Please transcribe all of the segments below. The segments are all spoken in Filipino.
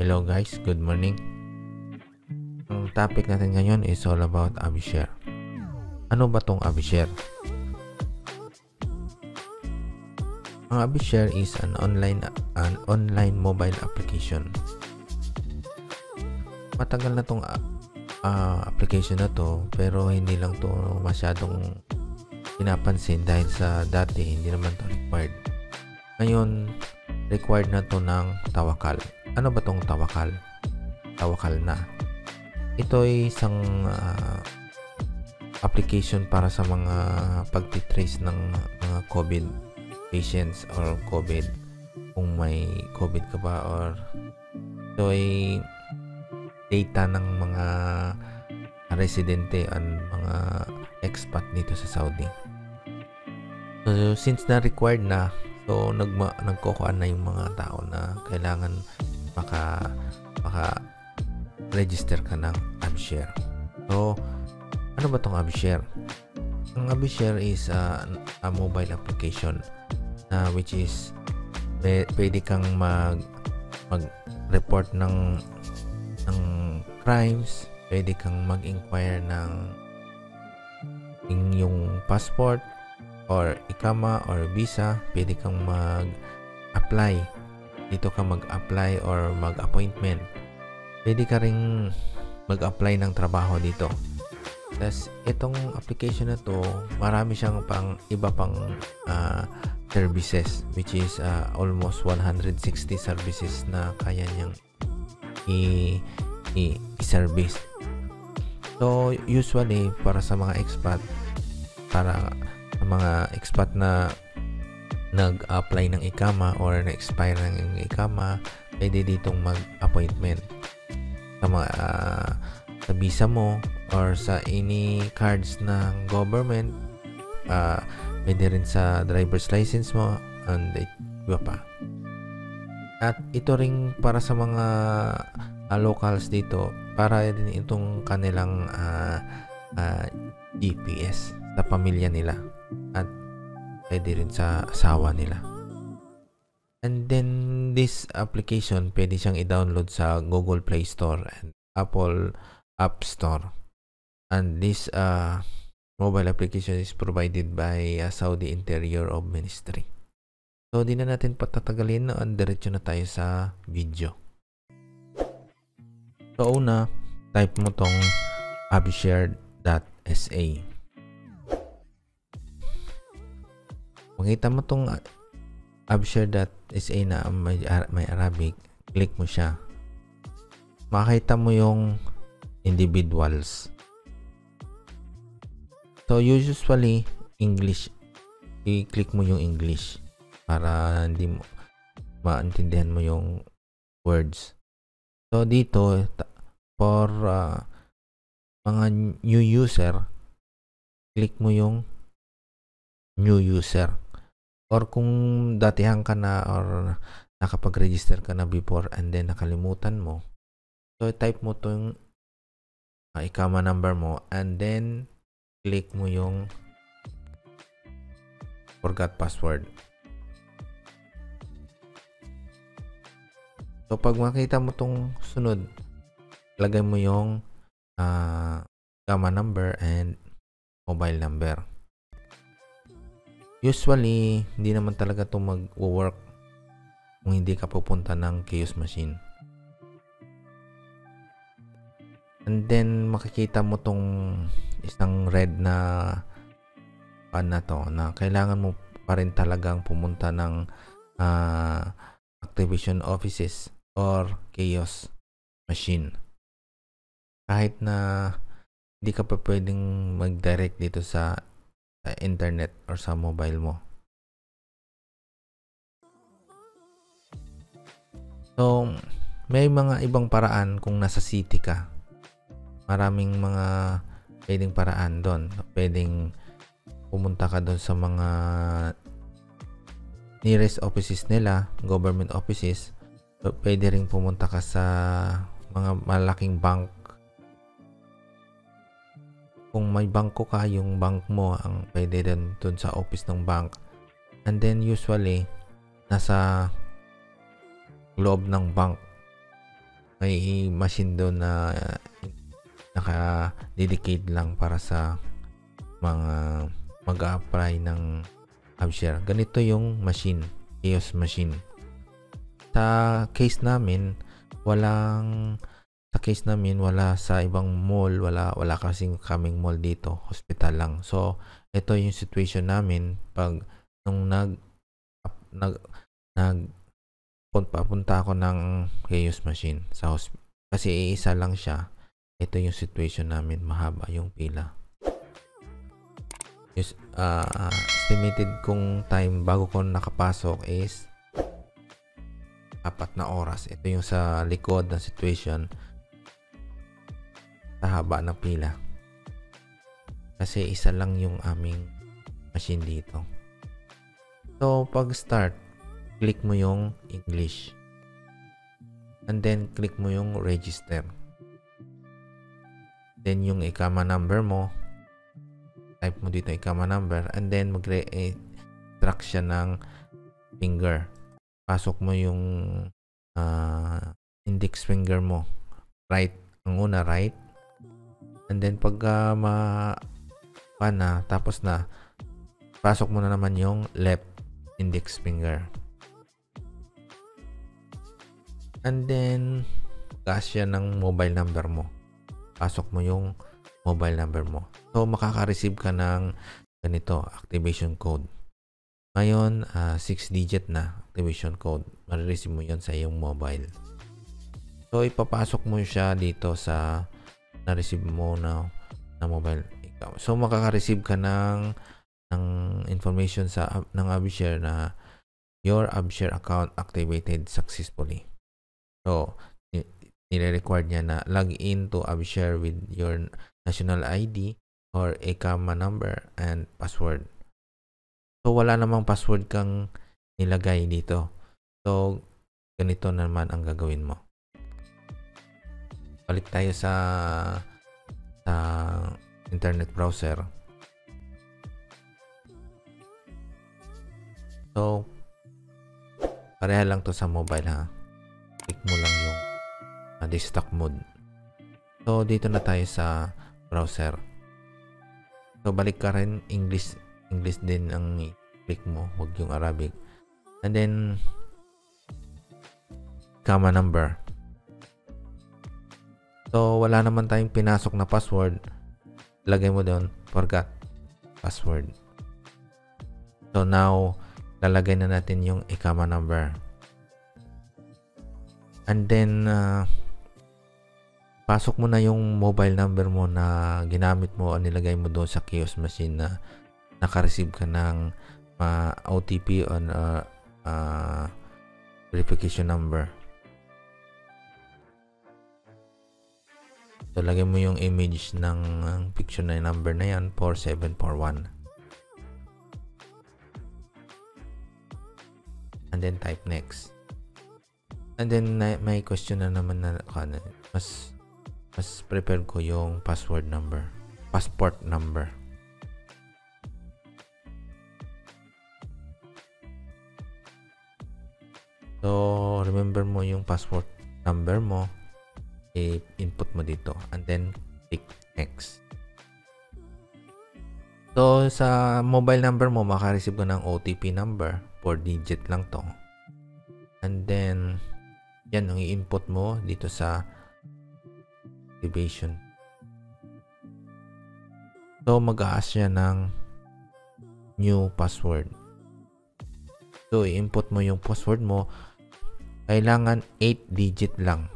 Hello guys, good morning. Ang topic natin ngayon is all about Avishare. Ano ba tong Avishare? Ang Avishare is an online an online mobile application. Matagal na tong uh, application na to pero hindi lang to masyadong pinapansin dahil sa dati hindi naman to required. Ngayon, required na to ng tawakal. Ano ba tong tawakal? Tawakal na. Ito ay isang uh, application para sa mga pagtitrace ng mga COVID patients or COVID kung may COVID ka ba or ito ay data ng mga residente at mga expat dito sa Saudi. So, since na required na, so nagma, nagkukuha na yung mga tao na kailangan maka maka register ka ng AbShare. So, ano ba tong AbShare? Ang AbShare is a, a mobile application na uh, which is pwede kang mag mag-report ng ng crimes, pwede kang mag-inquire ng yung passport or ikama or visa, pwede kang mag-apply. Dito ka mag-apply or mag-appointment. Pwede ka ring mag-apply ng trabaho dito. Tapos, itong application na to, marami siyang pang iba pang uh, services which is uh, almost 160 services na kaya niyang i, i, i-service. So, usually, para sa mga expat, para sa mga expat na nag-apply ng ikama or na-expire ng ikama, pwede ditong mag-appointment sa mga uh, sa visa mo or sa any cards ng government. Uh, pwede rin sa driver's license mo and iba pa. At ito ring para sa mga uh, locals dito para din itong kanilang uh, uh, GPS sa pamilya nila. At pwede rin sa asawa nila and then this application pwede siyang i-download sa Google Play Store and Apple App Store and this uh, mobile application is provided by uh, Saudi Interior of Ministry. So, di na natin patatagalin na diretso na tayo sa video. So, una, type mo tong abshare.sa. Makita mo tong abshare.sa na may, may Arabic, click mo siya. Makita mo yung individuals So, usually, English, i-click mo yung English para hindi mo maintindihan mo yung words. So, dito, for uh, mga new user, click mo yung new user. Or kung datihan ka na or nakapag-register ka na before and then nakalimutan mo, so type mo to yung uh, ikama number mo and then click mo yung forgot password. So, pag makita mo tong sunod, lagay mo yung uh, gamma number and mobile number. Usually, hindi naman talaga to mag-work kung hindi ka pupunta ng chaos machine. And then, makikita mo tong isang red na pan na to na kailangan mo pa rin talagang pumunta ng uh, Activision offices or chaos machine. Kahit na hindi ka pa pwedeng mag-direct dito sa, sa internet or sa mobile mo. So, may mga ibang paraan kung nasa city ka. Maraming mga pwedeng paraan doon. Pwedeng pumunta ka doon sa mga nearest offices nila, government offices. Pwede rin pumunta ka sa mga malaking bank. Kung may bangko ka, yung bank mo ang pwede din doon sa office ng bank. And then usually, nasa loob ng bank may machine doon na naka-dedicate lang para sa mga mag-apply ng AppShare. Ganito yung machine, EOS machine. Sa case namin, walang sa case namin wala sa ibang mall wala wala kasing kaming mall dito hospital lang. So ito yung situation namin. Pag nung nag nag nag papunta ako ng Chaos machine sa hospital kasi iisa lang siya. Ito yung situation namin mahaba yung pila. Yung, uh, estimated kong time bago ko nakapasok is apat na oras. Ito yung sa likod ng situation haba ng pila. Kasi isa lang yung aming machine dito. So, pag start, click mo yung English. And then, click mo yung register. Then, yung ikama number mo, type mo dito ikama number, and then mag-re-extract siya ng finger. Pasok mo yung uh, index finger mo. Right. Ang una, right. And then pag uh, ma pa na, tapos na, pasok mo na naman yung left index finger. And then, taas yan ng mobile number mo. Pasok mo yung mobile number mo. So, makaka-receive ka ng ganito, activation code. Ngayon, 6 uh, ah, digit na activation code. Marireceive mo yon sa iyong mobile. So, ipapasok mo siya dito sa na-receive mo na, na mobile account. So, makaka-receive ka ng, ng information sa ng AbShare na your AbShare account activated successfully. So, nire-required niya na log in to AbShare with your national ID or ECAMA number and password. So, wala namang password kang nilagay dito. So, ganito naman ang gagawin mo balik tayo sa sa internet browser. So, pareha lang to sa mobile ha. Click mo lang yung uh, desktop mode. So, dito na tayo sa browser. So, balik ka rin English English din ang click mo, huwag yung Arabic. And then, comma number. So, wala naman tayong pinasok na password. Lagay mo doon, forgot password. So, now, lalagay na natin yung ikama number. And then, uh, pasok mo na yung mobile number mo na ginamit mo o nilagay mo doon sa kiosk machine na naka-receive ka ng uh, OTP on uh, uh, verification number. So, lagay mo yung image ng picture na number na yan, 4741. And then, type next. And then, na, may question na naman na, ano, mas, mas prepared ko yung password number. Passport number. So, remember mo yung passport number mo i-input mo dito and then click next. So, sa mobile number mo, makareceive ka ng OTP number. 4 digit lang to. And then, yan ang i-input mo dito sa activation. So, mag-a-ask siya ng new password. So, i-input mo yung password mo. Kailangan 8 digit lang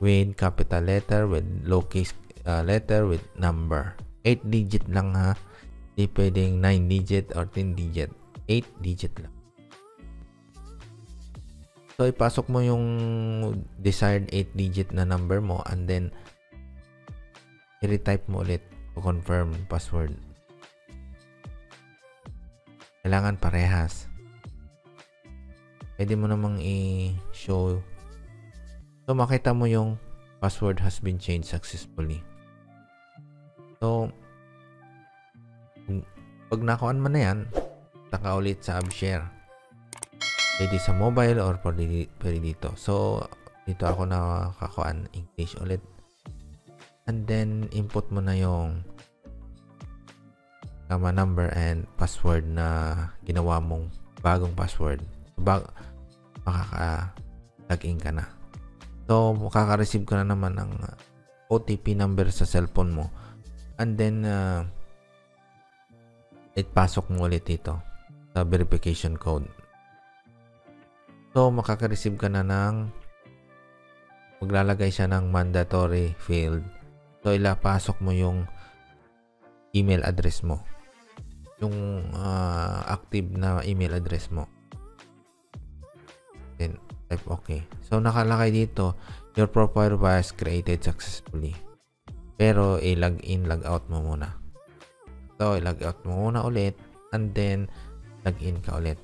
with capital letter, with lowercase uh, letter, with number. 8 digit lang ha. Hindi pwedeng 9 digit or 10 digit. 8 digit lang. So, ipasok mo yung desired 8 digit na number mo and then i-retype mo ulit to confirm password. Kailangan parehas. Pwede mo namang i-show So, makita mo yung password has been changed successfully. So, pag nakuan mo na yan, taka ulit sa AppShare. Pwede sa mobile or pwede, dito. So, dito ako nakakuan English ulit. And then, input mo na yung kama number and password na ginawa mong bagong password. Bag makaka-login ka na. So, makaka-receive ka na naman ng uh, OTP number sa cellphone mo. And then, uh, ipasok mo ulit dito sa verification code. So, makaka-receive ka na ng maglalagay siya ng mandatory field. So, ilapasok mo yung email address mo. Yung uh, active na email address mo. Then, type OK. So, nakalagay dito, your profile was created successfully. Pero, i-log in, log out mo muna. So, i-log out mo muna ulit and then, log in ka ulit.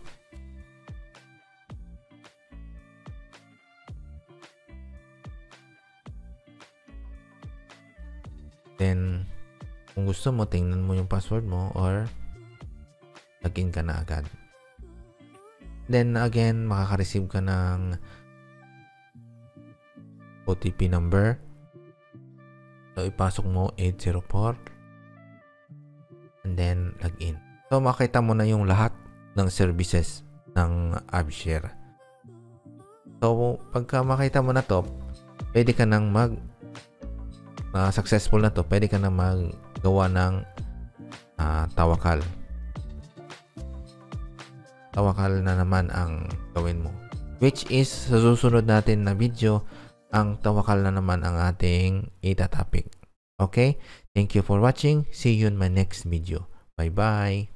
Then, kung gusto mo, tingnan mo yung password mo or login ka na agad. Then, again, makaka-receive ka ng OTP number. So, ipasok mo 804 and then login. So, makita mo na yung lahat ng services ng AppShare. So, pagka makita mo na to, pwede ka nang mag uh, successful na to, pwede ka na maggawa ng uh, tawakal. Tawakal na naman ang gawin mo. Which is, sa susunod natin na video, ang tawakal na naman ang ating ita topic. Okay? Thank you for watching. See you in my next video. Bye-bye.